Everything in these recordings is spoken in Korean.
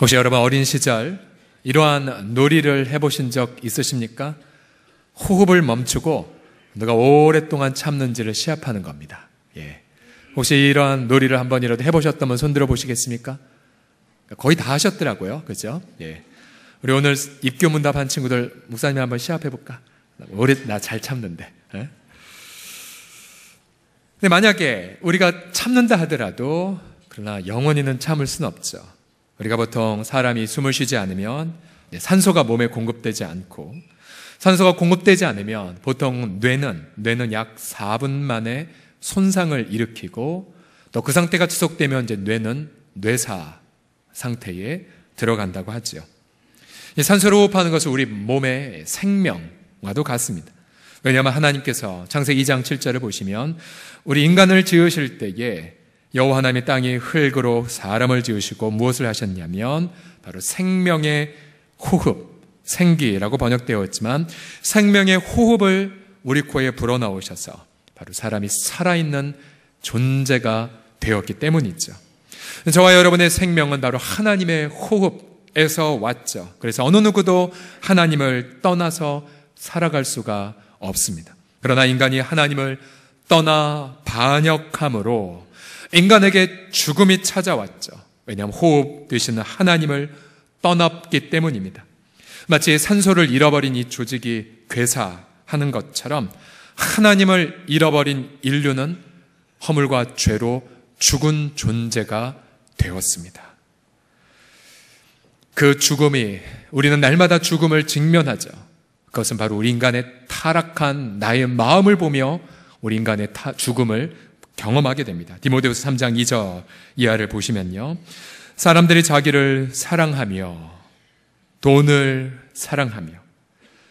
혹시 여러분 어린 시절 이러한 놀이를 해보신 적 있으십니까? 호흡을 멈추고 누가 오랫동안 참는지를 시합하는 겁니다. 예. 혹시 이러한 놀이를 한 번이라도 해보셨다면 손들어 보시겠습니까? 거의 다 하셨더라고요. 그죠? 예. 우리 오늘 입교 문답 한 친구들 목사님 한번 시합해볼까? 오래, 나 잘 참는데. 예? 근데 만약에 우리가 참는다 하더라도 그러나 영원히는 참을 수는 없죠. 우리가 보통 사람이 숨을 쉬지 않으면 산소가 몸에 공급되지 않고 산소가 공급되지 않으면 보통 뇌는 뇌는 약 4분 만에 손상을 일으키고 또 그 상태가 지속되면 이제 뇌는 뇌사 상태에 들어간다고 하죠. 산소를 호흡하는 것은 우리 몸의 생명과도 같습니다. 왜냐하면 하나님께서 창세기 2장 7절을 보시면 우리 인간을 지으실 때에 여호와 하나님의 땅이 흙으로 사람을 지으시고 무엇을 하셨냐면 바로 생명의 호흡, 생기라고 번역되어 있지만 생명의 호흡을 우리 코에 불어넣으셔서 바로 사람이 살아있는 존재가 되었기 때문이죠. 저와 여러분의 생명은 바로 하나님의 호흡에서 왔죠. 그래서 어느 누구도 하나님을 떠나서 살아갈 수가 없습니다. 그러나 인간이 하나님을 떠나 반역함으로 인간에게 죽음이 찾아왔죠. 왜냐하면 호흡 되시는 하나님을 떠났기 때문입니다. 마치 산소를 잃어버린 이 조직이 괴사하는 것처럼 하나님을 잃어버린 인류는 허물과 죄로 죽은 존재가 되었습니다. 그 죽음이 우리는 날마다 죽음을 직면하죠. 그것은 바로 우리 인간의 타락한 나의 마음을 보며 우리 인간의 죽음을 경험하게 됩니다. 디모데후서 3장 2절 이하를 보시면요. 사람들이 자기를 사랑하며 돈을 사랑하며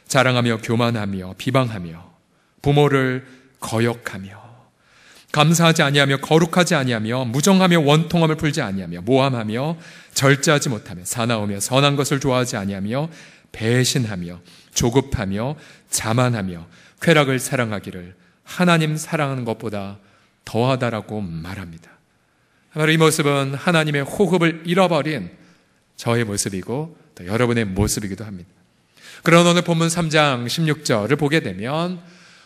자랑하며 교만하며 비방하며 부모를 거역하며 감사하지 아니하며 거룩하지 아니하며 무정하며 원통함을 풀지 아니하며 모함하며 절제하지 못하며 사나우며 선한 것을 좋아하지 아니하며 배신하며 조급하며 자만하며 쾌락을 사랑하기를 하나님 사랑하는 것보다 더하다라고 말합니다. 바로 이 모습은 하나님의 호흡을 잃어버린 저의 모습이고 또 여러분의 모습이기도 합니다. 그런 오늘 본문 3장 16절을 보게 되면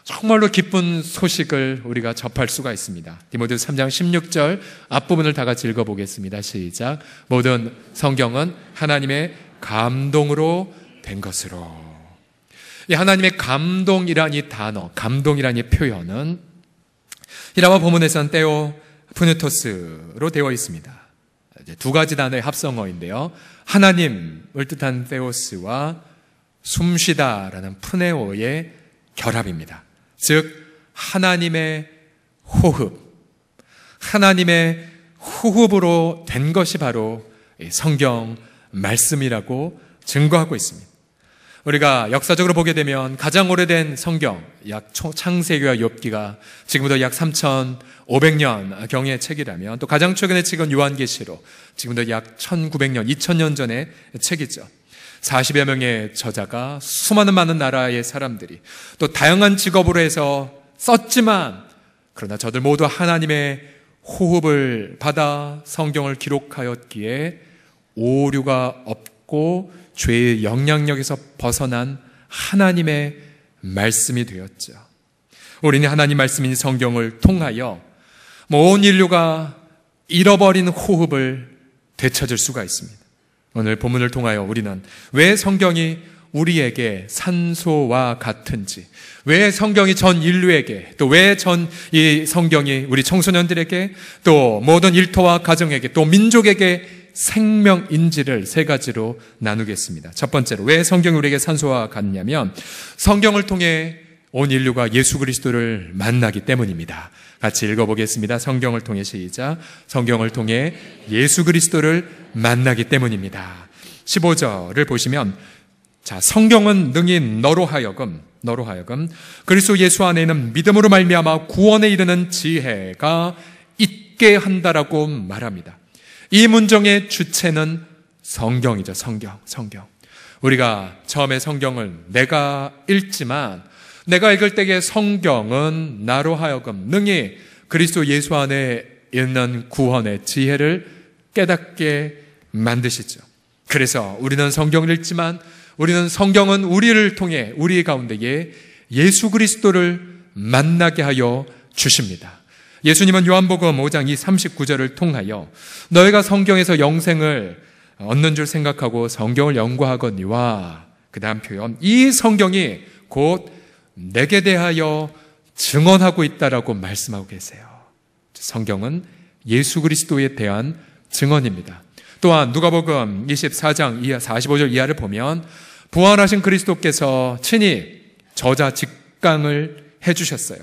정말로 기쁜 소식을 우리가 접할 수가 있습니다. 디모데서 3장 16절 앞부분을 다 같이 읽어 보겠습니다. 시작. 모든 성경은 하나님의 감동으로 된 것으로. 이 하나님의 감동이란 이 단어, 감동이란 이 표현은 히라와 본문에서는 떼오 푸네토스로 되어 있습니다. 두 가지 단어의 합성어인데요. 하나님을 뜻한 테오스와 숨쉬다라는 푸네오의 결합입니다. 즉 하나님의 호흡, 하나님의 호흡으로 된 것이 바로 성경 말씀이라고 증거하고 있습니다. 우리가 역사적으로 보게 되면 가장 오래된 성경, 약 창세기와 욥기가 지금부터 약 3,500년 경의 책이라면 또 가장 최근의 책은 요한계시록, 지금부터 약 1,900년, 2,000년 전의 책이죠. 40여 명의 저자가 수많은 많은 나라의 사람들이 또 다양한 직업으로 해서 썼지만 그러나 저들 모두 하나님의 호흡을 받아 성경을 기록하였기에 오류가 없 고 죄의 영향력에서 벗어난 하나님의 말씀이 되었죠. 우리는 하나님 말씀인 성경을 통하여 온 인류가 잃어버린 호흡을 되찾을 수가 있습니다. 오늘 본문을 통하여 우리는 왜 성경이 우리에게 산소와 같은지, 왜 성경이 전 인류에게, 또 왜 전 이 성경이 우리 청소년들에게, 또 모든 일터와 가정에게, 또 민족에게 생명인지를 세 가지로 나누겠습니다. 첫 번째로 왜 성경이 우리에게 산소와 같냐면 성경을 통해 온 인류가 예수 그리스도를 만나기 때문입니다. 같이 읽어보겠습니다. 성경을 통해 시작. 성경을 통해 예수 그리스도를 만나기 때문입니다. 15절을 보시면 자, 성경은 능히 너로 하여금 너로 하여금 그리스도 예수 안에 있는 믿음으로 말미암아 구원에 이르는 지혜가 있게 한다라고 말합니다. 이 문정의 주체는 성경이죠. 성경, 성경. 우리가 처음에 성경을 내가 읽지만 내가 읽을 때의 성경은 나로 하여금 능히 그리스도 예수 안에 있는 구원의 지혜를 깨닫게 만드시죠. 그래서 우리는 성경을 읽지만 우리는 성경은 우리를 통해 우리 가운데에 예수 그리스도를 만나게 하여 주십니다. 예수님은 요한복음 5장 이 39절을 통하여 너희가 성경에서 영생을 얻는 줄 생각하고 성경을 연구하거니와 그 다음 표현 이 성경이 곧 내게 대하여 증언하고 있다라고 말씀하고 계세요. 성경은 예수 그리스도에 대한 증언입니다. 또한 누가복음 24장 이하 45절 이하를 보면 부활하신 그리스도께서 친히 저자 직강을 해 주셨어요.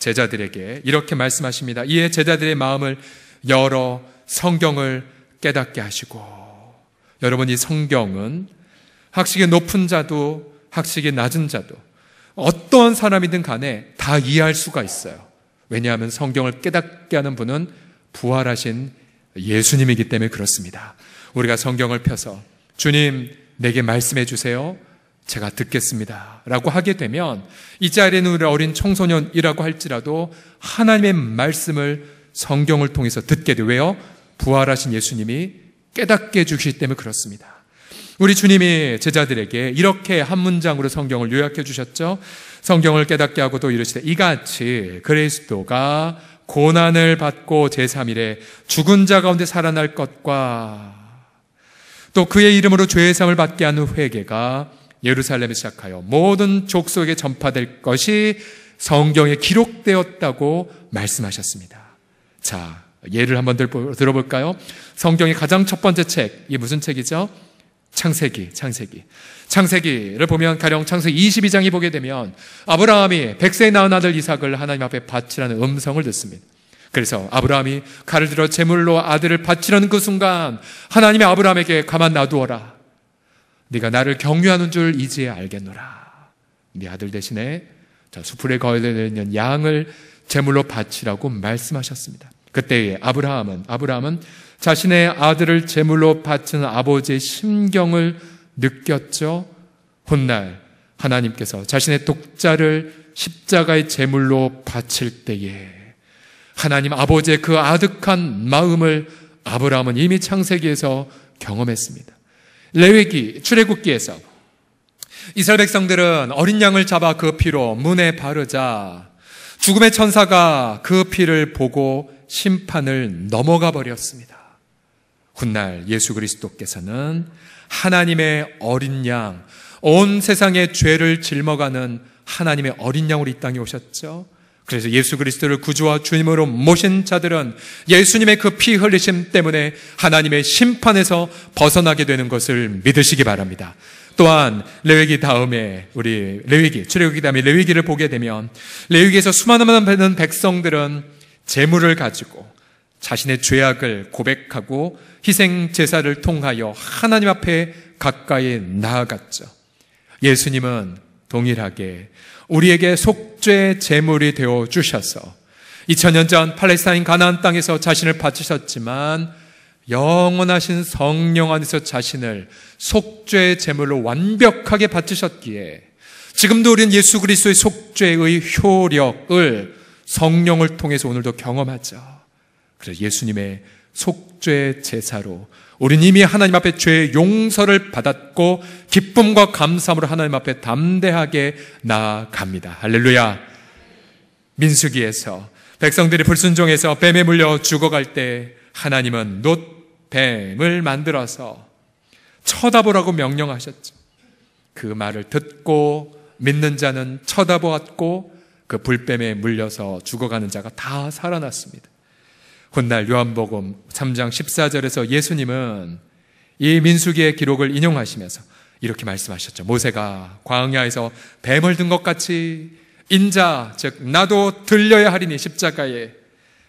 제자들에게 이렇게 말씀하십니다. 이에 제자들의 마음을 열어 성경을 깨닫게 하시고 여러분 이 성경은 학식이 높은 자도 학식이 낮은 자도 어떠한 사람이든 간에 다 이해할 수가 있어요. 왜냐하면 성경을 깨닫게 하는 분은 부활하신 예수님이기 때문에 그렇습니다. 우리가 성경을 펴서 주님 내게 말씀해 주세요. 제가 듣겠습니다. 라고 하게 되면 이 자리에는 우리 어린 청소년이라고 할지라도 하나님의 말씀을 성경을 통해서 듣게 돼. 왜요? 부활하신 예수님이 깨닫게 해주시기 때문에 그렇습니다. 우리 주님이 제자들에게 이렇게 한 문장으로 성경을 요약해 주셨죠. 성경을 깨닫게 하고 또 이르시되 이같이 그리스도가 고난을 받고 제3일에 죽은 자 가운데 살아날 것과 또 그의 이름으로 죄의 삶을 받게 하는 회개가 예루살렘에 시작하여 모든 족속에 전파될 것이 성경에 기록되었다고 말씀하셨습니다. 자, 예를 한번 들어볼까요? 성경의 가장 첫 번째 책, 이 무슨 책이죠? 창세기, 창세기. 창세기를 보면 가령 창세기 22장이 보게 되면 아브라함이 백세에 낳은 아들 이삭을 하나님 앞에 바치라는 음성을 듣습니다. 그래서 아브라함이 칼을 들어 제물로 아들을 바치려는 그 순간 하나님이 아브라함에게 가만 놔두어라. 네가 나를 경유하는 줄 이제 알겠노라. 네 아들 대신에 자, 수풀에 있는 양을 제물로 바치라고 말씀하셨습니다. 그때에 아브라함은 아브라함은 자신의 아들을 제물로 바치는 아버지의 심경을 느꼈죠. 훗날 하나님께서 자신의 독자를 십자가의 제물로 바칠 때에 하나님 아버지의 그 아득한 마음을 아브라함은 이미 창세기에서 경험했습니다. 레위기 출애굽기에서 이스라엘 백성들은 어린 양을 잡아 그 피로 문에 바르자 죽음의 천사가 그 피를 보고 심판을 넘어가 버렸습니다. 훗날 예수 그리스도께서는 하나님의 어린 양, 온 세상의 죄를 짊어가는 하나님의 어린 양으로 이 땅에 오셨죠. 그래서 예수 그리스도를 구주와 주님으로 모신 자들은 예수님의 그 피 흘리심 때문에 하나님의 심판에서 벗어나게 되는 것을 믿으시기 바랍니다. 또한 레위기 다음에 우리 레위기 출애굽기 다음에 레위기를 보게 되면 레위기에서 수많은 백성들은 재물을 가지고 자신의 죄악을 고백하고 희생 제사를 통하여 하나님 앞에 가까이 나아갔죠. 예수님은 동일하게 우리에게 속죄 제물이 되어 주셔서 2000년 전 팔레스타인 가나안 땅에서 자신을 바치셨지만 영원하신 성령 안에서 자신을 속죄 제물로 완벽하게 바치셨기에 지금도 우리는 예수 그리스도의 속죄의 효력을 성령을 통해서 오늘도 경험하죠. 그래서 예수님의 속죄 제사로 우리는 이미 하나님 앞에 죄의 용서를 받았고 기쁨과 감사함으로 하나님 앞에 담대하게 나아갑니다. 할렐루야. 민수기에서 백성들이 불순종해서 뱀에 물려 죽어갈 때 하나님은 놋뱀을 만들어서 쳐다보라고 명령하셨죠. 그 말을 듣고 믿는 자는 쳐다보았고 그 불뱀에 물려서 죽어가는 자가 다 살아났습니다. 훗날 요한복음 3장 14절에서 예수님은 이 민수기의 기록을 인용하시면서 이렇게 말씀하셨죠. 모세가 광야에서 뱀을 든 것 같이 인자, 즉, 나도 들려야 하리니 십자가에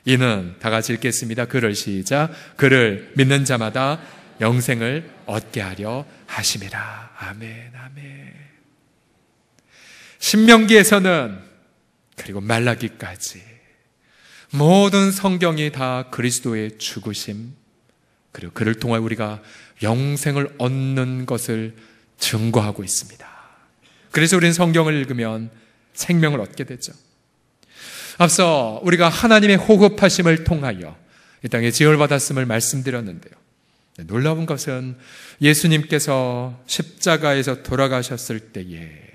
이는 다 같이 읽겠습니다. 그를 시작. 그를 믿는 자마다 영생을 얻게 하려 하심이라. 아멘, 아멘. 신명기에서는 그리고 말라기까지 모든 성경이 다 그리스도의 죽으심, 그리고 그를 통해 우리가 영생을 얻는 것을 증거하고 있습니다. 그래서 우리는 성경을 읽으면 생명을 얻게 되죠. 앞서 우리가 하나님의 호흡하심을 통하여 이 땅에 지혈 받았음을 말씀드렸는데요. 놀라운 것은 예수님께서 십자가에서 돌아가셨을 때에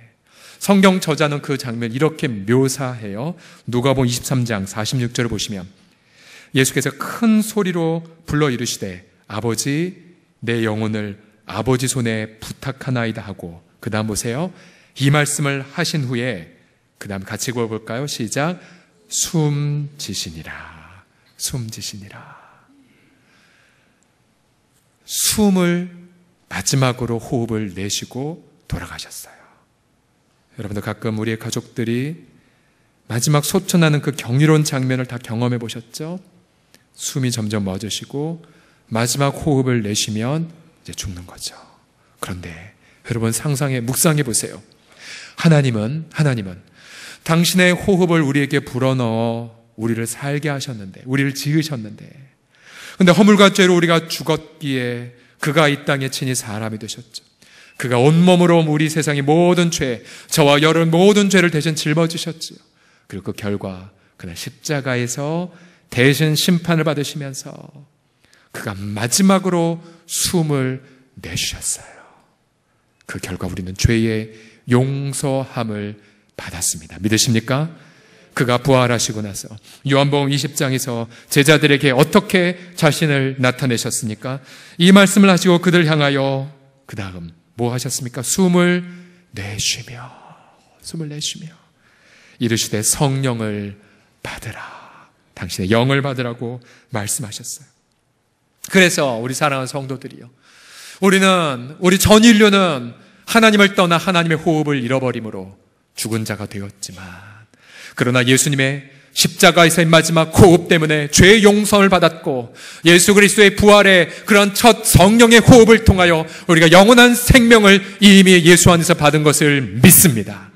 성경 저자는 그 장면 이렇게 묘사해요. 누가복음 23장 46절을 보시면 예수께서 큰 소리로 불러 이르시되 아버지 내 영혼을 아버지 손에 부탁하나이다 하고 그다음 보세요. 이 말씀을 하신 후에 그다음 같이 구워 볼까요? 시작. 숨지시니라. 숨지시니라. 숨을 마지막으로 호흡을 내쉬고 돌아가셨어요. 여러분들 가끔 우리의 가족들이 마지막 소천하는 그 경이로운 장면을 다 경험해 보셨죠? 숨이 점점 멎으시고 마지막 호흡을 내쉬면 이제 죽는 거죠. 그런데 여러분 상상해 묵상해 보세요. 하나님은 하나님은 당신의 호흡을 우리에게 불어넣어 우리를 살게 하셨는데 우리를 지으셨는데 근데 허물과 죄로 우리가 죽었기에 그가 이 땅에 친히 사람이 되셨죠. 그가 온몸으로 우리 세상의 모든 죄, 저와 여러 모든 죄를 대신 짊어지셨지요. 그리고 그 결과 그날 십자가에서 대신 심판을 받으시면서 그가 마지막으로 숨을 내쉬셨어요. 그 결과 우리는 죄의 용서함을 받았습니다. 믿으십니까? 그가 부활하시고 나서 요한복음 20장에서 제자들에게 어떻게 자신을 나타내셨습니까? 이 말씀을 하시고 그들 향하여 그 다음 뭐 하셨습니까? 숨을 내쉬며 숨을 내쉬며 이르시되 성령을 받으라. 당신의 영을 받으라고 말씀하셨어요. 그래서 우리 사랑하는 성도들이요. 우리는 우리 전 인류는 하나님을 떠나 하나님의 호흡을 잃어버림으로 죽은 자가 되었지만 그러나 예수님의 십자가에서의 마지막 호흡 때문에 죄의 용서를 받았고 예수 그리스도의 부활의 그런 첫 성령의 호흡을 통하여 우리가 영원한 생명을 이미 예수 안에서 받은 것을 믿습니다.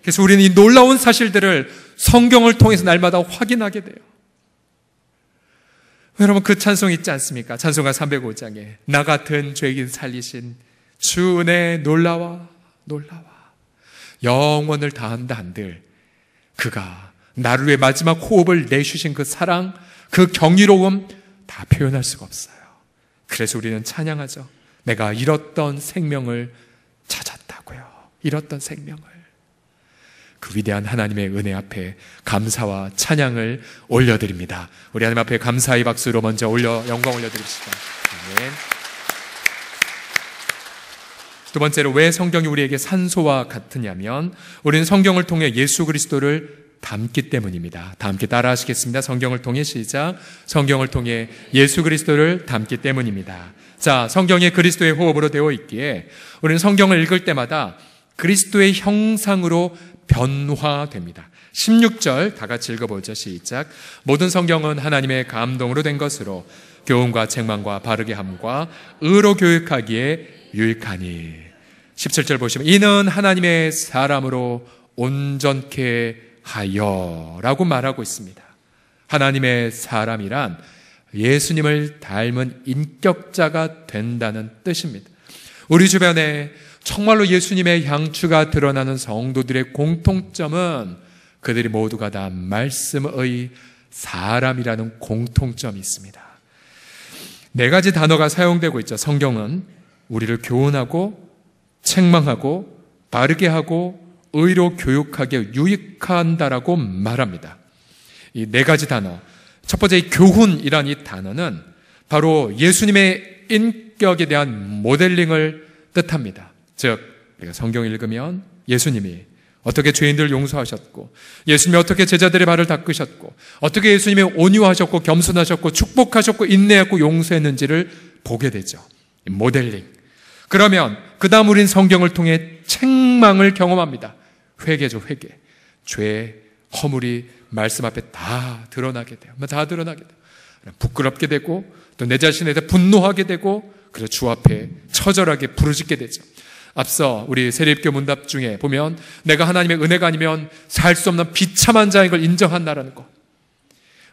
그래서 우리는 이 놀라운 사실들을 성경을 통해서 날마다 확인하게 돼요. 여러분 그 찬송 있지 않습니까? 찬송가 305장에 나 같은 죄인 살리신 주 은혜 놀라와 놀라와 영원을 다한다 한들 그가 나를 위해 마지막 호흡을 내쉬신 그 사랑 그 경이로움 다 표현할 수가 없어요. 그래서 우리는 찬양하죠. 내가 잃었던 생명을 찾았다고요. 잃었던 생명을. 그 위대한 하나님의 은혜 앞에 감사와 찬양을 올려드립니다. 우리 하나님 앞에 감사의 박수로 먼저 올려 영광 올려드립시다. 아멘. 두 번째로 왜 성경이 우리에게 산소와 같으냐면 우리는 성경을 통해 예수 그리스도를 닮기 때문입니다. 다 함께 따라 하시겠습니다. 성경을 통해 시작. 성경을 통해 예수 그리스도를 닮기 때문입니다. 자, 성경에 그리스도의 호흡으로 되어 있기에 우리는 성경을 읽을 때마다 그리스도의 형상으로 변화됩니다. 16절 다 같이 읽어보죠. 시작. 모든 성경은 하나님의 감동으로 된 것으로 교훈과 책망과 바르게 함과 의로 교육하기에 유익하니. 17절 보시면 이는 하나님의 사람으로 온전케 하여 라고 말하고 있습니다. 하나님의 사람이란 예수님을 닮은 인격자가 된다는 뜻입니다. 우리 주변에 정말로 예수님의 향추가 드러나는 성도들의 공통점은 그들이 모두가 다 말씀의 사람이라는 공통점이 있습니다. 네 가지 단어가 사용되고 있죠. 성경은 우리를 교훈하고 책망하고 바르게 하고 의로 교육하게 유익한다라고 말합니다. 이 네 가지 단어. 첫 번째 교훈이란 이 단어는 바로 예수님의 인격에 대한 모델링을 뜻합니다. 즉, 우리가 성경 읽으면 예수님이 어떻게 죄인들을 용서하셨고, 예수님이 어떻게 제자들의 발을 닦으셨고, 어떻게 예수님이 온유하셨고, 겸손하셨고, 축복하셨고, 인내하고 용서했는지를 보게 되죠. 모델링. 그러면, 그 다음 우린 성경을 통해 책망을 경험합니다. 회개죠, 회개. 죄, 허물이 말씀 앞에 다 드러나게 돼요. 다 드러나게 돼요. 부끄럽게 되고, 또 내 자신에 대해 분노하게 되고, 그래서 주 앞에 처절하게 부르짖게 되죠. 앞서 우리 세례입교 문답 중에 보면 내가 하나님의 은혜가 아니면 살 수 없는 비참한 자인 걸 인정한다라는 것.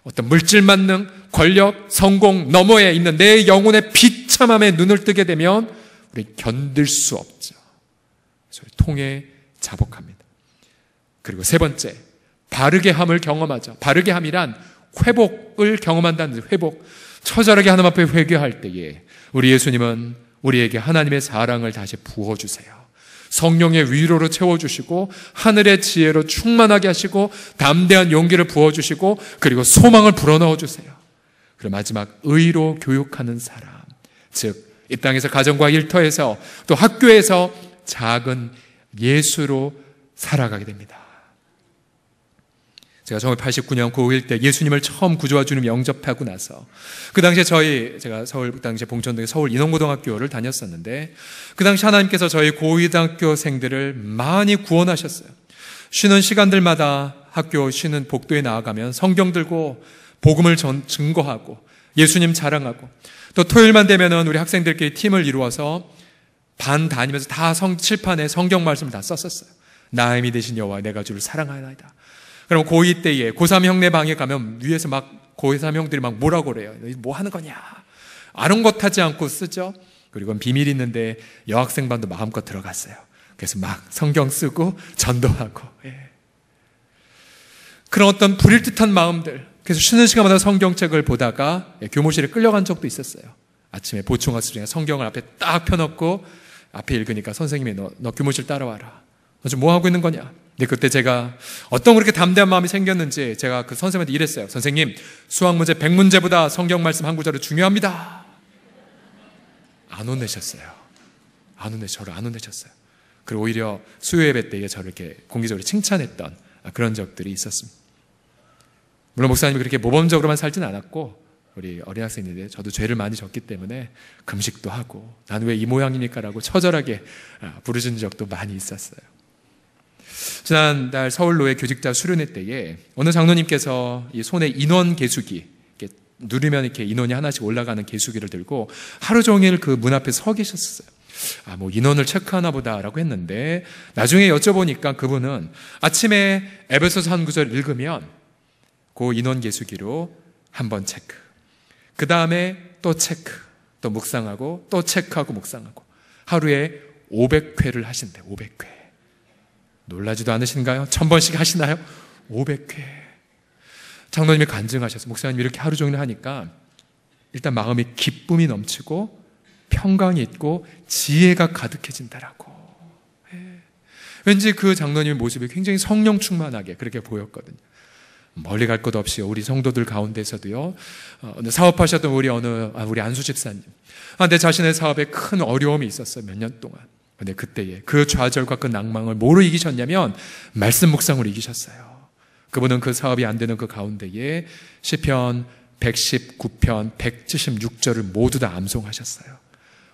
어떤 물질 만능, 권력, 성공 너머에 있는 내 영혼의 비참함에 눈을 뜨게 되면 우리 견딜 수 없죠. 그래서 통해 자복합니다. 그리고 세 번째, 바르게 함을 경험하죠. 바르게 함이란 회복을 경험한다는 회복. 처절하게 하나님 앞에 회개할 때에 우리 예수님은 우리에게 하나님의 사랑을 다시 부어주세요. 성령의 위로로 채워주시고 하늘의 지혜로 충만하게 하시고 담대한 용기를 부어주시고 그리고 소망을 불어넣어 주세요. 그리고 마지막 의로 교육하는 사람, 즉 이 땅에서 가정과 일터에서 또 학교에서 작은 예수로 살아가게 됩니다. 제가 1989년 고1 때 예수님을 처음 구조와 주님 영접하고 나서 그 당시에 저희 제가 서울 그 당시에 봉천동에 서울 인원고등학교를 다녔었는데 그 당시 하나님께서 저희 고등학교생들을 많이 구원하셨어요. 쉬는 시간들마다 학교 쉬는 복도에 나아가면 성경 들고 복음을 전, 증거하고 예수님 자랑하고 또 토요일만 되면은 우리 학생들끼리 팀을 이루어서 반 다니면서 다 성, 칠판에 성경 말씀을 다 썼었어요. 나의 되신 여호와 내가 주를 사랑하나이다. 그럼 고2 때에 고3 형네 방에 가면 위에서 막 고3 형들이 막 뭐라고 그래요. 뭐 하는 거냐. 아는 것 하지 않고 쓰죠. 그리고 비밀 있는데 여학생반도 마음껏 들어갔어요. 그래서 막 성경 쓰고 전도하고. 예. 그런 어떤 불일 듯한 마음들. 그래서 쉬는 시간마다 성경책을 보다가 예, 교무실에 끌려간 적도 있었어요. 아침에 보충학습 중에 성경을 앞에 딱 펴놓고 앞에 읽으니까 선생님이 너, 너 교무실 따라와라. 너 지금 뭐 하고 있는 거냐? 근데 그때 제가 어떤 그렇게 담대한 마음이 생겼는지 제가 그 선생님한테 이랬어요. 선생님, 수학 문제 100문제보다 성경 말씀 한 구절이 중요합니다. 안 혼내셨어요. 안 혼내, 저를 안 혼내셨어요. 그리고 오히려 수요 예배 때에 저를 이렇게 공개적으로 칭찬했던 그런 적들이 있었습니다. 물론 목사님이 그렇게 모범적으로만 살진 않았고, 우리 어린 학생인데 저도 죄를 많이 졌기 때문에 금식도 하고, 난 왜 이 모양이니까 라고 처절하게 아, 부르신 적도 많이 있었어요. 지난달 서울로의 교직자 수련회 때에 어느 장로님께서 이 손에 인원 계수기 이렇게 누르면 이렇게 인원이 하나씩 올라가는 계수기를 들고 하루 종일 그 문 앞에 서 계셨어요. 아, 뭐 인원을 체크하나 보다라고 했는데 나중에 여쭤보니까 그분은 아침에 에베소서 한 구절 읽으면 그 인원 계수기로 한 번 체크. 그 다음에 또 체크. 또 묵상하고 또 체크하고 묵상하고 하루에 500회를 하신대. 500회. 놀라지도 않으신가요? 천 번씩 하시나요? 500회. 장로님이 간증하셔서 목사님 이렇게 하루 종일 하니까 일단 마음이 기쁨이 넘치고 평강이 있고 지혜가 가득해진다라고. 예. 왠지 그 장로님의 모습이 굉장히 성령 충만하게 그렇게 보였거든요. 멀리 갈 것 없이 우리 성도들 가운데서도요. 어, 사업하셨던 우리 어느 아, 우리 안수 집사님. 아, 내 자신의 사업에 큰 어려움이 있었어요. 몇 년 동안. 근데 그때에 그 좌절과 그 낭망을 뭐로 이기셨냐면 말씀 묵상으로 이기셨어요. 그분은 그 사업이 안 되는 그 가운데에 시편 119편 176절을 모두 다 암송하셨어요.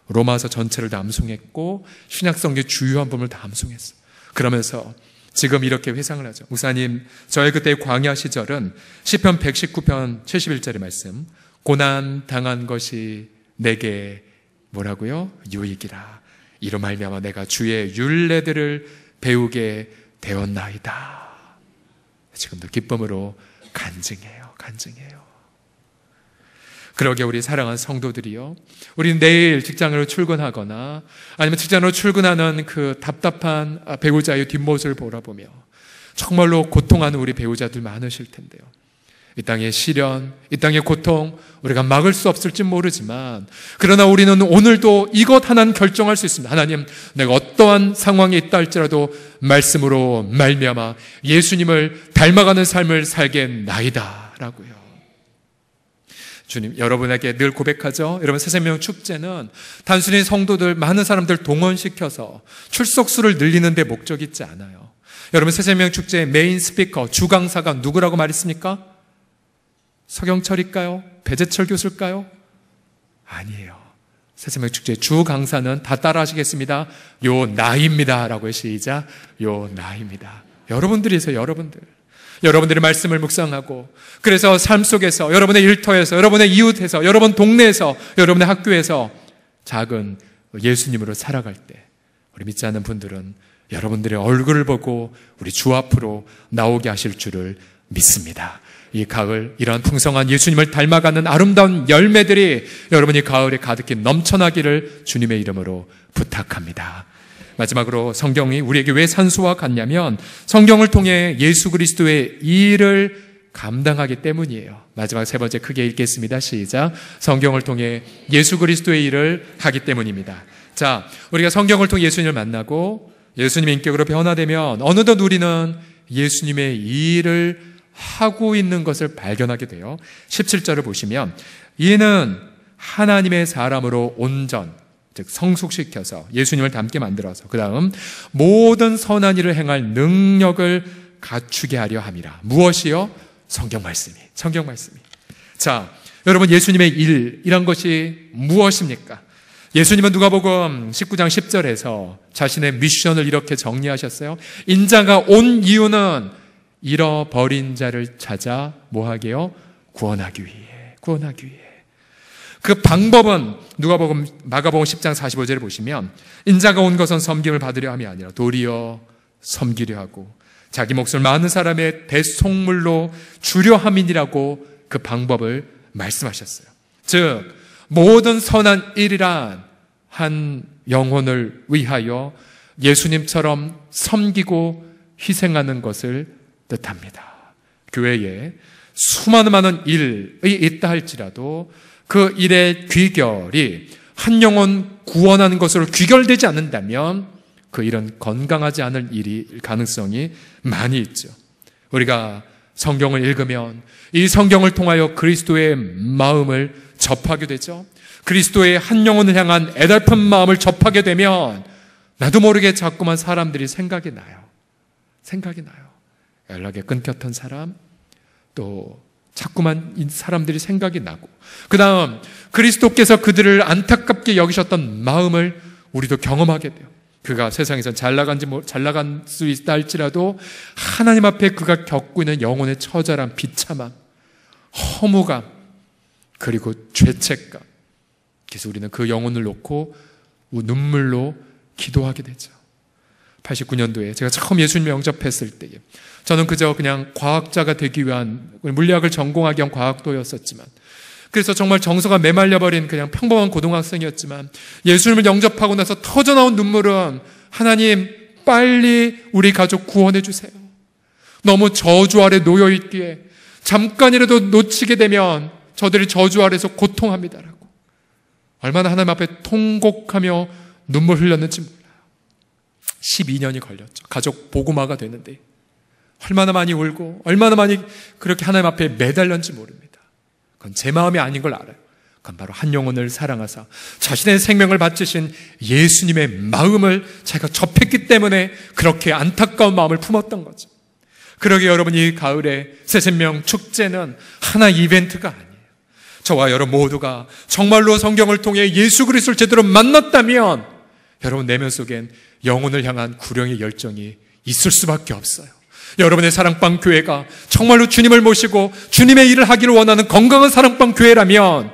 로마서 전체를 다 암송했고 신약성경 주요한 부분을 다 암송했어요. 그러면서 지금 이렇게 회상을 하죠. 목사님, 저의 그때 광야 시절은 시편 119편 71절의 말씀 고난 당한 것이 내게 뭐라고요? 유익이라. 이로 말미암아 내가 주의 율례들을 배우게 되었나이다. 지금도 기쁨으로 간증해요. 간증해요. 그러게 우리 사랑하는 성도들이요. 우리 내일 직장으로 출근하거나 아니면 직장으로 출근하는 그 답답한 배우자의 뒷모습을 보라보며 정말로 고통하는 우리 배우자들 많으실 텐데요. 이 땅의 시련, 이 땅의 고통, 우리가 막을 수 없을지 모르지만, 그러나 우리는 오늘도 이것 하나는 결정할 수 있습니다. 하나님, 내가 어떠한 상황에 있다 할지라도 말씀으로 말미암아 예수님을 닮아가는 삶을 살게 나이다. 라고요. 주님, 여러분에게 늘 고백하죠? 여러분, 새생명 축제는 단순히 성도들, 많은 사람들 동원시켜서 출석수를 늘리는 데 목적이 있지 않아요. 여러분, 새생명 축제의 메인 스피커, 주강사가 누구라고 말했습니까? 서경철일까요? 배재철 교수일까요? 아니에요. 새생명 축제 주 강사는 다 따라 하시겠습니다. 요 나입니다. 라고 시작. 요 나입니다. 여러분들이세요, 여러분들. 여러분들의 말씀을 묵상하고, 그래서 삶 속에서, 여러분의 일터에서, 여러분의 이웃에서, 여러분 동네에서, 여러분의 학교에서 작은 예수님으로 살아갈 때, 우리 믿지 않는 분들은 여러분들의 얼굴을 보고 우리 주 앞으로 나오게 하실 줄을 믿습니다. 이 가을 이러한 풍성한 예수님을 닮아가는 아름다운 열매들이 여러분이 가을에 가득히 넘쳐나기를 주님의 이름으로 부탁합니다. 마지막으로 성경이 우리에게 왜 산수와 같냐면 성경을 통해 예수 그리스도의 일을 감당하기 때문이에요. 마지막 세 번째 크게 읽겠습니다. 시작. 성경을 통해 예수 그리스도의 일을 하기 때문입니다. 자, 우리가 성경을 통해 예수님을 만나고 예수님의 인격으로 변화되면 어느덧 우리는 예수님의 일을 하고 있는 것을 발견하게 돼요. 17절을 보시면 이는 하나님의 사람으로 온전, 즉 성숙시켜서 예수님을 닮게 만들어서 그 다음 모든 선한 일을 행할 능력을 갖추게 하려 함이라. 무엇이요? 성경 말씀이. 성경 말씀이. 자, 여러분 예수님의 일이란 것이 무엇입니까? 예수님은 누가복음 19장 10절에서 자신의 미션을 이렇게 정리하셨어요. 인자가 온 이유는 잃어버린 자를 찾아 뭐하게요? 구원하기 위해. 구원하기 위해. 그 방법은 누가복음 마가복음 10장 45절에 보시면 인자가 온 것은 섬김을 받으려 함이 아니라 도리어 섬기려 하고 자기 몫을 많은 사람의 대속물로 주려 함이니라고 그 방법을 말씀하셨어요. 즉 모든 선한 일이란 한 영혼을 위하여 예수님처럼 섬기고 희생하는 것을 뜻합니다. 교회에 수많은 많은 일이 있다 할지라도 그 일의 귀결이 한 영혼 구원하는 것으로 귀결되지 않는다면 그 일은 건강하지 않을 일이 가능성이 많이 있죠. 우리가 성경을 읽으면 이 성경을 통하여 그리스도의 마음을 접하게 되죠. 그리스도의 한 영혼을 향한 애달픈 마음을 접하게 되면 나도 모르게 자꾸만 사람들이 생각이 나요. 생각이 나요. 연락이 끊겼던 사람, 또 자꾸만 사람들이 생각이 나고, 그 다음 그리스도께서 그들을 안타깝게 여기셨던 마음을 우리도 경험하게 돼요. 그가 세상에서 잘 나간지 잘 나간 수 있다 할지라도 하나님 앞에 그가 겪고 있는 영혼의 처절한 비참함, 허무감, 그리고 죄책감. 그래서 우리는 그 영혼을 놓고 눈물로 기도하게 되죠. 89년도에 제가 처음 예수님 영접했을 때에 저는 그저 그냥 과학자가 되기 위한 물리학을 전공하기 위한 과학도였었지만 그래서 정말 정서가 메말려버린 그냥 평범한 고등학생이었지만 예수님을 영접하고 나서 터져나온 눈물은 하나님 빨리 우리 가족 구원해 주세요. 너무 저주 아래 놓여 있기에 잠깐이라도 놓치게 되면 저들이 저주 아래서 고통합니다라고. 얼마나 하나님 앞에 통곡하며 눈물 흘렸는지. 12년이 걸렸죠. 가족 보고마가 되는데 얼마나 많이 울고 얼마나 많이 그렇게 하나님 앞에 매달렸는지 모릅니다. 그건 제 마음이 아닌 걸 알아요. 그건 바로 한 영혼을 사랑하사 자신의 생명을 바치신 예수님의 마음을 제가 접했기 때문에 그렇게 안타까운 마음을 품었던 거죠. 그러게 여러분 이 가을에 새 생명 축제는 하나 이벤트가 아니에요. 저와 여러분 모두가 정말로 성경을 통해 예수 그리스도를 제대로 만났다면 여러분 내면 속엔 영혼을 향한 구령의 열정이 있을 수밖에 없어요. 여러분의 사랑방 교회가 정말로 주님을 모시고 주님의 일을 하기를 원하는 건강한 사랑방 교회라면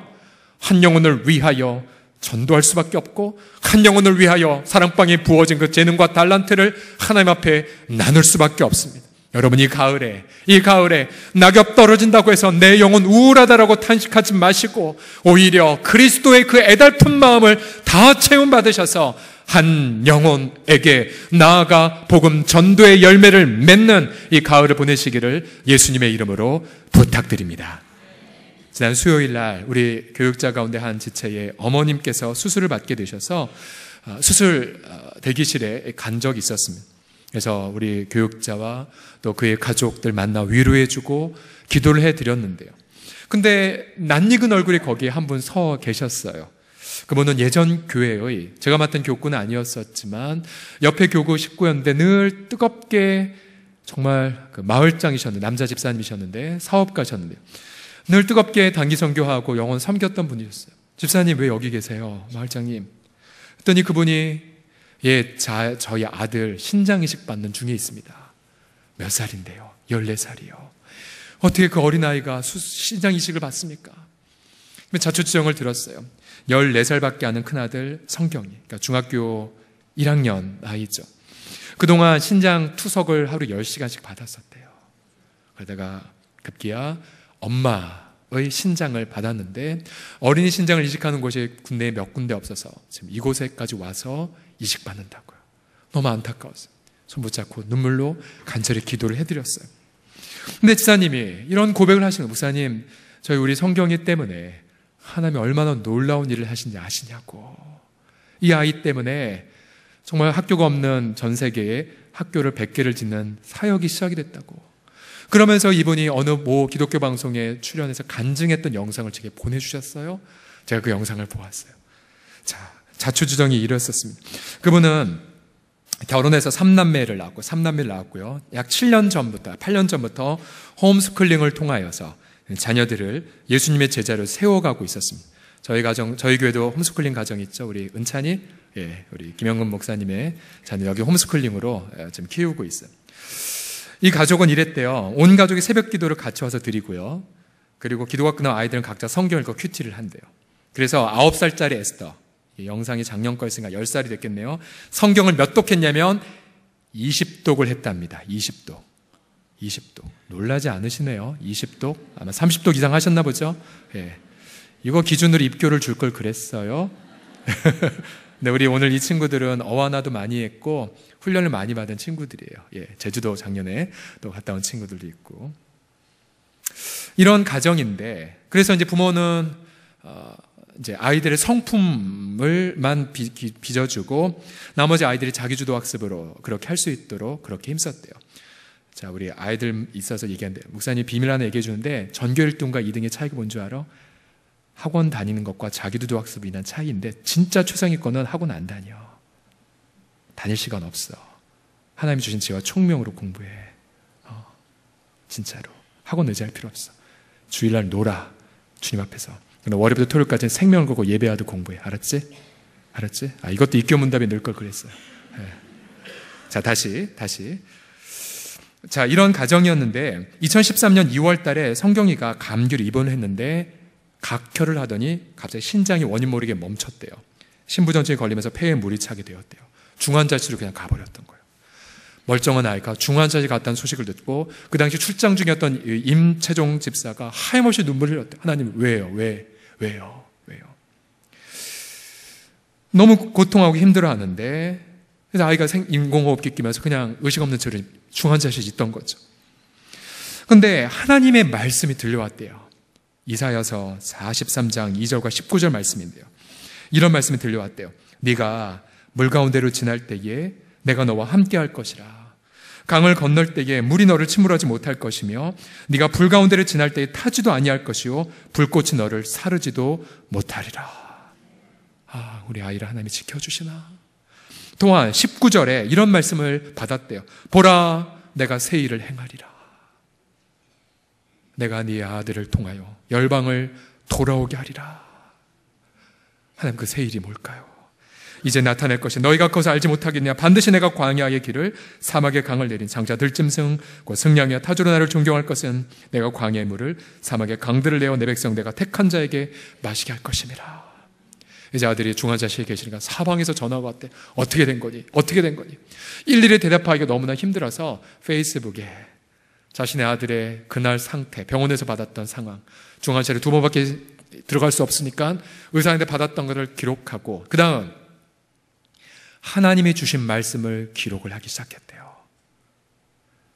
한 영혼을 위하여 전도할 수밖에 없고 한 영혼을 위하여 사랑방에 부어진 그 재능과 달란트를 하나님 앞에 나눌 수밖에 없습니다. 여러분 이 가을에 이 가을에 낙엽 떨어진다고 해서 내 영혼 우울하다라고 탄식하지 마시고 오히려 그리스도의 그 애달픈 마음을 다 체험 받으셔서 한 영혼에게 나아가 복음 전도의 열매를 맺는 이 가을을 보내시기를 예수님의 이름으로 부탁드립니다. 지난 수요일 날 우리 교육자 가운데 한 지체의 어머님께서 수술을 받게 되셔서 어, 수술 어, 대기실에 간 적이 있었습니다. 그래서 우리 교육자와 또 그의 가족들 만나 위로해주고 기도를 해드렸는데요. 근데 낯익은 얼굴이 거기에 한 분 서 계셨어요. 그분은 예전 교회의 제가 맡은 교구는 아니었었지만 옆에 교구 식구였는데 늘 뜨겁게 정말 그 마을장이셨는데 남자 집사님이셨는데 사업가셨는데 늘 뜨겁게 단기 선교하고 영혼 섬겼던 분이셨어요. 집사님 왜 여기 계세요? 마을장님. 했더니 그분이 예, 자, 저희 아들 신장이식 받는 중에 있습니다. 몇 살인데요? 14살이요. 어떻게 그 어린아이가 신장이식을 받습니까? 자초지정을 들었어요. 14살밖에 안 하는 큰아들 성경이, 그러니까 중학교 1학년 나이죠. 그동안 신장 투석을 하루 10시간씩 받았었대요. 그러다가 급기야 엄마의 신장을 받았는데 어린이 신장을 이식하는 곳이 군내에 몇 군데 없어서 지금 이곳에까지 와서 이식받는다고요. 너무 안타까웠어요. 손 붙잡고 눈물로 간절히 기도를 해드렸어요. 근데 지사님이 이런 고백을 하시는 목사님, 저희 우리 성경이 때문에 하나님이 얼마나 놀라운 일을 하신지 아시냐고. 이 아이 때문에 정말 학교가 없는 전 세계에 학교를 100개를 짓는 사역이 시작이 됐다고. 그러면서 이분이 어느 모 기독교 방송에 출연해서 간증했던 영상을 제게 보내주셨어요. 제가 그 영상을 보았어요. 자, 자초지정이 이랬었습니다. 그분은 결혼해서 3남매를 낳았고, 3남매를 낳았고요. 약 7년 전부터, 8년 전부터 홈스쿨링을 통하여서 자녀들을 예수님의 제자로 세워가고 있었습니다. 저희 가정, 저희 교회도 홈스쿨링 가정 있죠. 우리 은찬이, 예, 우리 김영근 목사님의 자녀 여기 홈스쿨링으로 지금 키우고 있어요. 이 가족은 이랬대요. 온 가족이 새벽 기도를 같이 와서 드리고요. 그리고 기도가 끝난 아이들은 각자 성경 읽고 큐티를 한대요. 그래서 9살짜리 에스터, 영상이 작년 거였으니까 10살이 됐겠네요. 성경을 몇 독 했냐면 20독을 했답니다. 20독. 20독. 놀라지 않으시네요. 20독. 아마 30독 이상 하셨나 보죠? 예. 이거 기준으로 입교를 줄 걸 그랬어요. 네, 우리 오늘 이 친구들은 어와나도 많이 했고 훈련을 많이 받은 친구들이에요. 예, 제주도 작년에 또 갔다 온 친구들도 있고 이런 가정인데 그래서 이제 부모는 어, 이제 아이들의 성품을만 비, 빚어주고 나머지 아이들이 자기주도 학습으로 그렇게 할 수 있도록 그렇게 힘썼대요. 자, 우리 아이들 있어서 얘기한대. 목사님 비밀 하나 얘기해 주는데 전교 1등과 2등의 차이가 뭔 줄 알아? 학원 다니는 것과 자기주도 학습이 난 차이인데 진짜 최상위권은 학원 안 다녀. 다닐 시간 없어. 하나님이 주신 지혜와 총명으로 공부해. 어, 진짜로. 학원 의지할 필요 없어. 주일날 놀아. 주님 앞에서. 월요일부터 토요일까지 생명을 걸고 예배하듯 공부해. 알았지? 알았지? 아, 이것도 입교문답에 넣을 걸 그랬어요. 네. 자, 다시, 다시. 자, 이런 가정이었는데, 2013년 2월 달에 성경이가 감기를 입원을 했는데, 각혈을 하더니 갑자기 신장이 원인 모르게 멈췄대요. 신부전증에 걸리면서 폐에 물이 차게 되었대요. 중환자실로 그냥 가버렸던 거예요. 멀쩡한 아이가 중환자실 갔다는 소식을 듣고 그 당시 출장 중이었던 임채종 집사가 하염없이 눈물을 흘렸대. 하나님 왜요? 왜? 왜요? 왜요? 너무 고통하고 힘들어하는데 그래서 아이가 인공호흡기 끼면서 그냥 의식 없는 채로 중환자실에 있던 거죠. 근데 하나님의 말씀이 들려왔대요. 이사여서 43장 2절과 19절 말씀인데요. 이런 말씀이 들려왔대요. 네가 물 가운데로 지날 때에 내가 너와 함께 할 것이라. 강을 건널 때에 물이 너를 침몰하지 못할 것이며 네가 불 가운데를 지날 때에 타지도 아니할 것이요 불꽃이 너를 사르지도 못하리라. 아, 우리 아이를 하나님이 지켜 주시나. 또한 19절에 이런 말씀을 받았대요. 보라, 내가 새 일을 행하리라. 내가 네 아들을 통하여 열방을 돌아오게 하리라. 하나님 그 새 일이 뭘까요? 이제 나타낼 것이 너희가 그것을 알지 못하겠냐 반드시 내가 광야의 길을 사막의 강을 내린 장자 들짐승 곧 승량이야 타주로 나를 존경할 것은 내가 광야의 물을 사막의 강들을 내어 내 백성 내가 택한 자에게 마시게 할 것임이라 이제 아들이 중환자실에 계시니까 사방에서 전화가 왔대. 어떻게 된 거니? 어떻게 된 거니? 일일이 대답하기가 너무나 힘들어서 페이스북에 자신의 아들의 그날 상태, 병원에서 받았던 상황, 중환자실에 두 번밖에 들어갈 수 없으니까 의사한테 받았던 것을 기록하고 그 다음 하나님이 주신 말씀을 기록을 하기 시작했대요.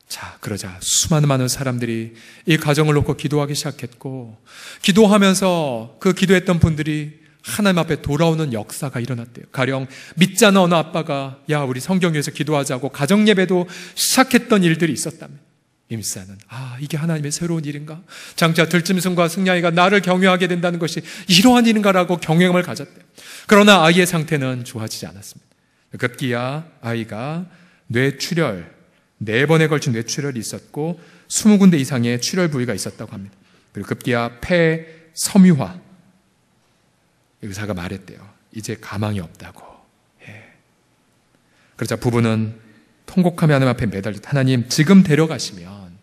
자, 그러자 수많은 많은 사람들이 이 가정을 놓고 기도하기 시작했고 기도하면서 그 기도했던 분들이 하나님 앞에 돌아오는 역사가 일어났대요. 가령 않는 어느 아빠가 야 우리 성경 위에서 기도하자고 가정 예배도 시작했던 일들이 있었다면 임사는 아 이게 하나님의 새로운 일인가? 장자 들짐승과 승냥이가 나를 경외하게 된다는 것이 이러한 일인가라고 경외감을 가졌대요. 그러나 아이의 상태는 좋아지지 않았습니다. 급기야 아이가 뇌출혈 네 번에 걸친 뇌출혈이 있었고 20군데 이상의 출혈 부위가 있었다고 합니다. 그리고 급기야 폐 섬유화 의사가 말했대요. 이제 가망이 없다고. 예. 그러자 부부는 통곡하며 하나님 앞에 매달려 하나님 지금 데려가시면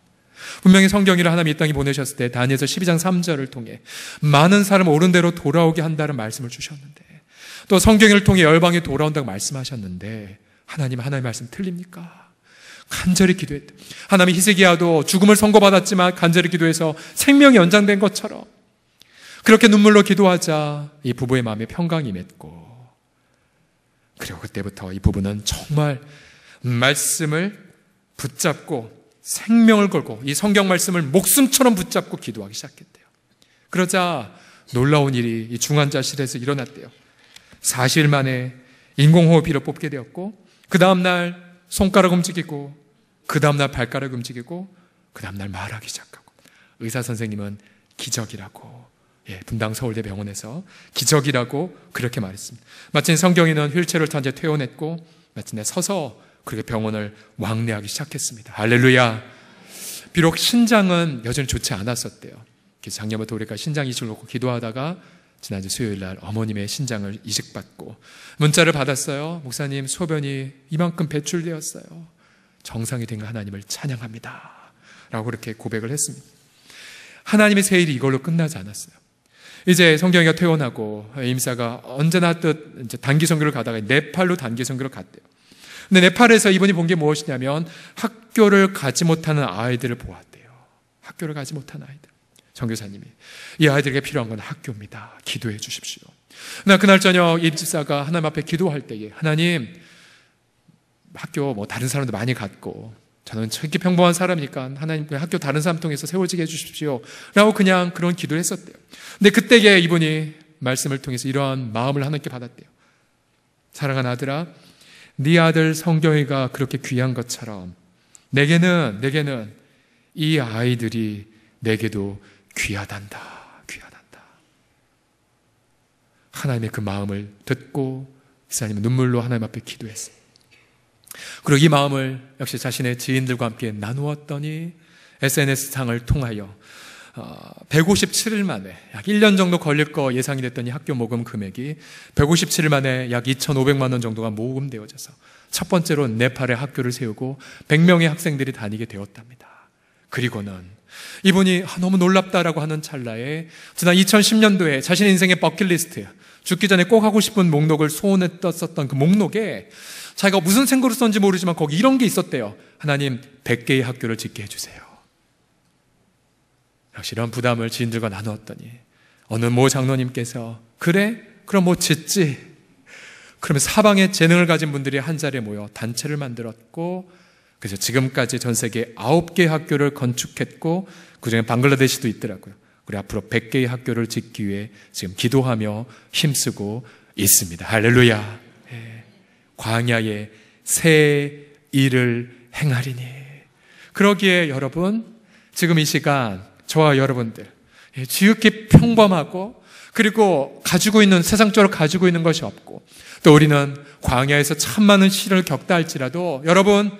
분명히 성경이라 하나님 이 땅에 보내셨을 때 다니엘서 12장 3절을 통해 많은 사람 옳은 대로 돌아오게 한다는 말씀을 주셨는데 또 성경을 통해 열방에 돌아온다고 말씀하셨는데 하나님 하나님 말씀 틀립니까? 간절히 기도했대. 하나님 히스기야도 죽음을 선고받았지만 간절히 기도해서 생명이 연장된 것처럼 그렇게 눈물로 기도하자 이 부부의 마음에 평강이 맺고 그리고 그때부터 이 부부는 정말 말씀을 붙잡고 생명을 걸고 이 성경 말씀을 목숨처럼 붙잡고 기도하기 시작했대요. 그러자 놀라운 일이 이 중환자실에서 일어났대요. 4일 만에 인공호흡기를 뽑게 되었고 그 다음 날 손가락 움직이고 그 다음 날 발가락 움직이고 그 다음 날 말하기 시작하고 의사 선생님은 기적이라고 예, 분당 서울대 병원에서 기적이라고 그렇게 말했습니다. 마침 성경이는 휠체어를 탄 채 퇴원했고 마침내 서서 그렇게 병원을 왕래하기 시작했습니다. 할렐루야. 비록 신장은 여전히 좋지 않았었대요. 작년부터 우리가 신장 이식을 놓고 기도하다가 지난주 수요일 날 어머님의 신장을 이식받고 문자를 받았어요. 목사님 소변이 이만큼 배출되었어요. 정상이 된 하나님을 찬양합니다. 라고 그렇게 고백을 했습니다. 하나님의 세일이 이걸로 끝나지 않았어요. 이제 성경이가 퇴원하고 임사가 언제나 하듯 단기 선교를 가다가 네팔로 단기 선교를 갔대요. 근데 네팔에서 이분이 본 게 무엇이냐면 학교를 가지 못하는 아이들을 보았대요. 학교를 가지 못하는 아이들. 정교사님이 이 아이들에게 필요한 건 학교입니다. 기도해 주십시오. 나 그날 저녁 임집사가 하나님 앞에 기도할 때에 하나님 학교 뭐 다른 사람도 많이 갔고 저는 저렇게 평범한 사람이니까 하나님 학교 다른 사람 통해서 세워지게 해주십시오. 라고 그냥 그런 기도를 했었대요. 근데 그때에 이분이 말씀을 통해서 이러한 마음을 하나님께 받았대요. 사랑하는 아들아, 네 아들 성경이가 그렇게 귀한 것처럼 내게는 내게는 이 아이들이 내게도 귀하단다. 귀하단다. 하나님의 그 마음을 듣고 이사님은 눈물로 하나님 앞에 기도했어요. 그리고 이 마음을 역시 자신의 지인들과 함께 나누었더니 SNS상을 통하여 157일 어, 만에 약 1년 정도 걸릴 거 예상이 됐더니 학교 모금 금액이 157일 만에 약 2,500만 원 정도가 모금되어져서 첫 번째로 네팔에 학교를 세우고 100명의 학생들이 다니게 되었답니다. 그리고는 이분이 아, 너무 놀랍다라고 하는 찰나에 지난 2010년도에 자신의 인생의 버킷리스트 죽기 전에 꼭 하고 싶은 목록을 소원했었던 그 목록에 자기가 무슨 생각으로 썼는지 모르지만 거기 이런 게 있었대요. 하나님 100개의 학교를 짓게 해주세요. 역시 이런 부담을 지인들과 나누었더니 어느 모 장로님께서 그래? 그럼 뭐 짓지? 그러면 사방에 재능을 가진 분들이 한 자리에 모여 단체를 만들었고 그래서 지금까지 전 세계 9개 학교를 건축했고 그중에 방글라데시도 있더라고요. 우리 앞으로 100개의 학교를 짓기 위해 지금 기도하며 힘쓰고 있습니다. 할렐루야. 광야에 새 일을 행하리니. 그러기에 여러분, 지금 이 시간 저와 여러분들, 예, 지극히 평범하고 그리고 가지고 있는 세상적으로 가지고 있는 것이 없고 또 우리는 광야에서 참 많은 시련을 겪다 할지라도 여러분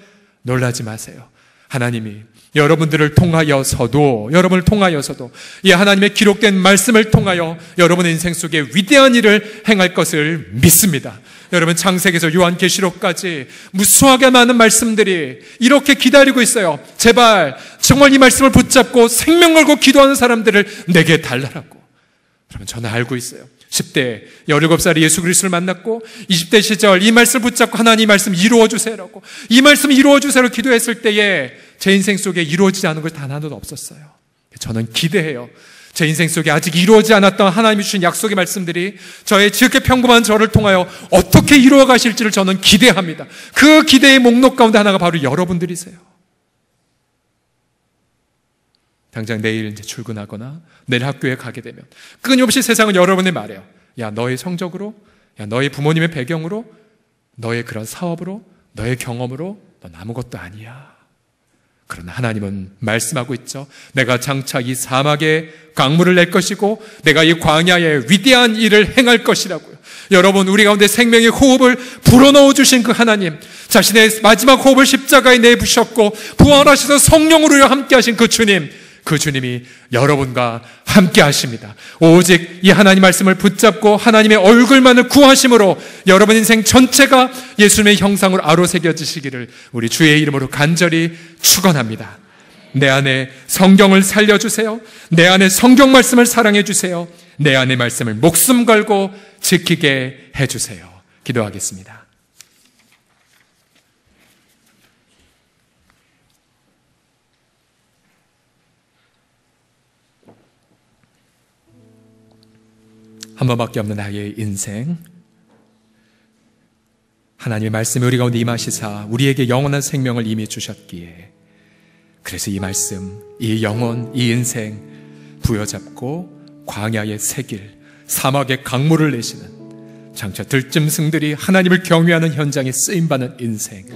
놀라지 마세요. 하나님이 여러분들을 통하여서도 여러분을 통하여서도 이 하나님의 기록된 말씀을 통하여 여러분의 인생 속에 위대한 일을 행할 것을 믿습니다. 여러분 창세기에서 요한계시록까지 무수하게 많은 말씀들이 이렇게 기다리고 있어요. 제발 정말 이 말씀을 붙잡고 생명 걸고 기도하는 사람들을 내게 달라라고. 여러분 저는 알고 있어요. 10대 17살에 예수 그리스도를 만났고 20대 시절 이 말씀을 붙잡고 하나님 말씀 이루어 주세요라고 이 말씀 이루어 주세요로 기도했을 때에 제 인생 속에 이루어지지 않은 것이 단 하나도 없었어요. 저는 기대해요. 제 인생 속에 아직 이루어지지 않았던 하나님이 주신 약속의 말씀들이 저의 지극히 평범한 저를 통하여 어떻게 이루어 가실지를 저는 기대합니다. 그 기대의 목록 가운데 하나가 바로 여러분들이세요. 당장 내일 이제 출근하거나 내일 학교에 가게 되면 끊임없이 세상은 여러분의 말이에요. 야, 너의 성적으로, 야, 너의 부모님의 배경으로, 너의 그런 사업으로, 너의 경험으로 넌 아무것도 아니야. 그러나 하나님은 말씀하고 있죠. 내가 장차 이 사막에 강물을 낼 것이고 내가 이 광야에 위대한 일을 행할 것이라고요. 여러분 우리 가운데 생명의 호흡을 불어넣어 주신 그 하나님 자신의 마지막 호흡을 십자가에 내부셨고 부활하셔서 성령으로 함께 하신 그 주님 그 주님이 여러분과 함께 하십니다. 오직 이 하나님 말씀을 붙잡고 하나님의 얼굴만을 구하심으로 여러분 인생 전체가 예수님의 형상으로 아로새겨지시기를 우리 주의 이름으로 간절히 축원합니다. 내 안에 성경을 살려주세요. 내 안에 성경 말씀을 사랑해주세요. 내 안에 말씀을 목숨 걸고 지키게 해주세요. 기도하겠습니다. 한 번밖에 없는 나의 인생. 하나님의 말씀이 우리 가운데 임하시사 우리에게 영원한 생명을 이미 주셨기에 그래서 이 말씀, 이 영혼, 이 인생 부여잡고 광야의 새길, 사막의 강물을 내시는 장차 들짐승들이 하나님을 경외하는 현장에 쓰임받는 인생,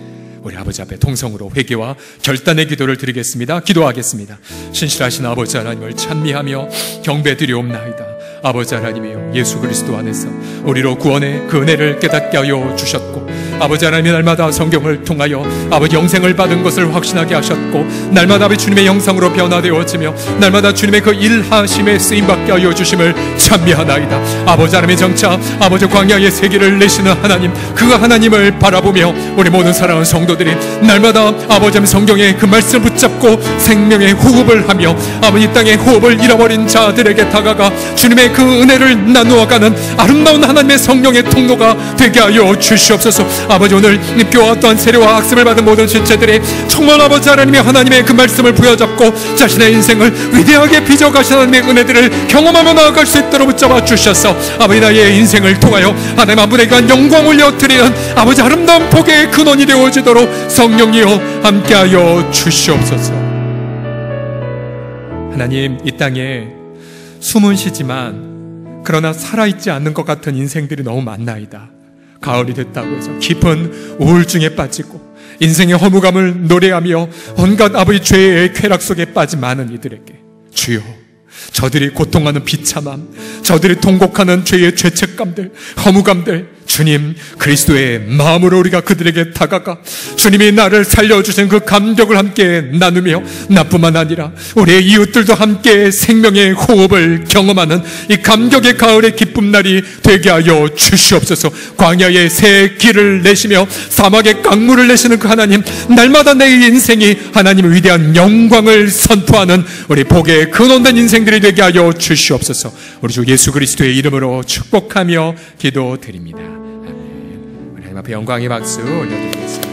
우리 아버지 앞에 동성으로 회개와 결단의 기도를 드리겠습니다. 기도하겠습니다. 신실하신 아버지 하나님을 찬미하며 경배드리옵나이다. 아버지 하나님이요 예수 그리스도 안에서 우리로 구원의 그 은혜를 깨닫게 하여 주셨고 아버지 하나님이 날마다 성경을 통하여 아버지 영생을 받은 것을 확신하게 하셨고 날마다 아버지 주님의 영상으로 변화되어지며 날마다 주님의 그 일하심에 쓰임받게 하여 주심을 찬미하나이다. 아버지 하나님의 정차 아버지 광야의 세계를 내시는 하나님 그 하나님을 바라보며 우리 모든 사랑하는 성도들이 날마다 아버지 성경의 그 말씀을 붙잡고 생명의 호흡을 하며 아버지 땅의 호흡을 잃어버린 자들에게 다가가 주님의 그 은혜를 나누어가는 아름다운 하나님의 성령의 통로가 되게 하여 주시옵소서. 아버지 오늘 입교와 어떤 세례와 학습을 받은 모든 신체들이 정말 아버지 하나님의 하나님의 그 말씀을 부여잡고 자신의 인생을 위대하게 빚어가신 하나님의 은혜들을 경험하며 나아갈 수 있도록 붙잡아 주셔서 아버지 나의 인생을 통하여 하나님 한 분에게 영광 올려드리는 아버지 아름다운 복의 근원이 되어지도록 성령이여 함께하여 주시옵소서. 하나님 이 땅에 숨은 쉬지만 그러나 살아있지 않는 것 같은 인생들이 너무 많나이다. 가을이 됐다고 해서 깊은 우울증에 빠지고 인생의 허무감을 노래하며 온갖 아버지 죄의 쾌락 속에 빠진 많은 이들에게 주여 저들이 고통하는 비참함, 저들이 통곡하는 죄의 죄책감들, 허무감들, 주님 그리스도의 마음으로 우리가 그들에게 다가가 주님이 나를 살려주신 그 감격을 함께 나누며 나뿐만 아니라 우리의 이웃들도 함께 생명의 호흡을 경험하는 이 감격의 가을의 기쁨 날이 되게 하여 주시옵소서. 광야의 새 길을 내시며 사막의 강물을 내시는 그 하나님 날마다 내 인생이 하나님의 위대한 영광을 선포하는 우리 복의 근원된 인생들이 되게 하여 주시옵소서 우리 주 예수 그리스도의 이름으로 축복하며 기도드립니다. 하나님 앞에 영광의 박수 올려드리겠습니다.